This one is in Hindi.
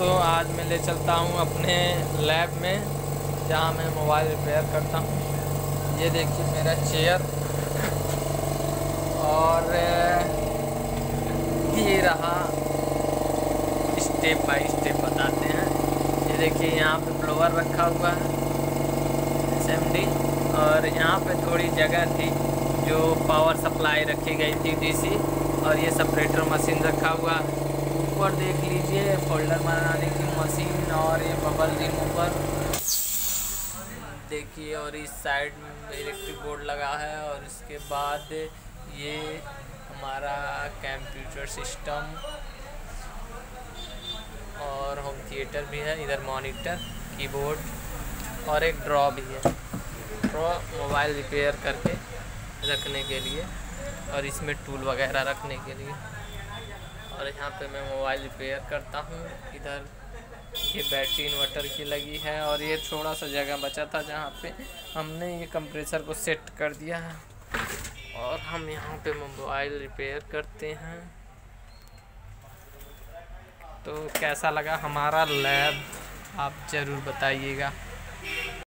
दोस्तों आज मैं ले चलता हूँ अपने लैब में, जहाँ मैं मोबाइल रिपेयर करता हूँ। ये देखिए मेरा चेयर और ये रहा स्टेप बाय स्टेप बताते हैं। ये देखिए यहाँ पे ब्लोअर रखा हुआ है एस और यहाँ पे थोड़ी जगह थी जो पावर सप्लाई रखी गई थी डीसी और ये सेपरेटर मशीन रखा हुआ ऊपर देख लीजिए फोल्डर बनाने की मशीन और ये बबल रिमूवर देखिए, और इस साइड में इलेक्ट्रिक बोर्ड लगा है और इसके बाद ये हमारा कंप्यूटर सिस्टम और होम थिएटर भी है, इधर मॉनिटर कीबोर्ड और एक ड्रॉ भी है। ड्रॉ मोबाइल रिपेयर करके रखने के लिए और इसमें टूल वगैरह रखने के लिए। यहाँ पे मैं मोबाइल रिपेयर करता हूँ। इधर ये बैटरी इन्वर्टर की लगी है और ये थोड़ा सा जगह बचा था जहाँ पे हमने ये कंप्रेसर को सेट कर दिया है। और हम यहाँ पे मोबाइल रिपेयर करते हैं। तो कैसा लगा हमारा लैब? आप ज़रूर बताइएगा।